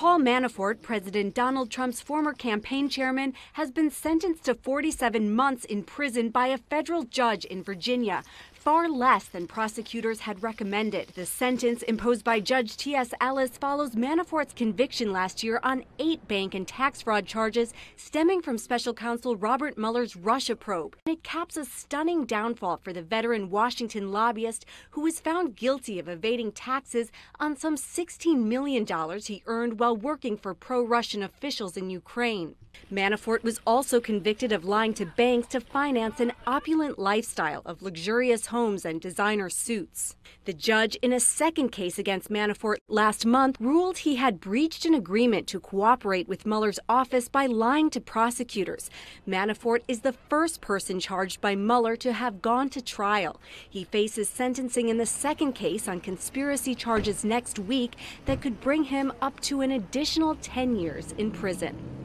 Paul Manafort, President Donald Trump's former campaign chairman, has been sentenced to 47 months in prison by a federal judge in Virginia far less than prosecutors had recommended. The sentence imposed by Judge T.S. Ellis follows Manafort's conviction last year on eight bank and tax fraud charges stemming from special counsel Robert Mueller's Russia probe. It caps a stunning downfall for the veteran Washington lobbyist who was found guilty of evading taxes on some $16 million he earned while working for pro Russian officials in Ukraine. Manafort was also convicted of lying to banks to finance an opulent lifestyle of luxurious homes and designer suits. The judge in a second case against Manafort last month ruled he had breached an agreement to cooperate with Mueller's office by lying to prosecutors. Manafort is the first person charged by Mueller to have gone to trial. He faces sentencing in the second case on conspiracy charges next week that could bring him up to an additional 10 years in prison.